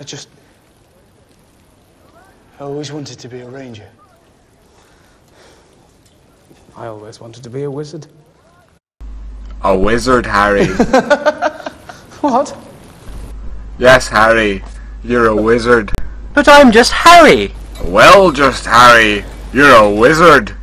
I just. I always wanted to be a ranger. I always wanted to be a wizard. A wizard, Harry. What? yes, Harry. You're a wizard. But I'm just Harry. Well, just Harry. You're a wizard.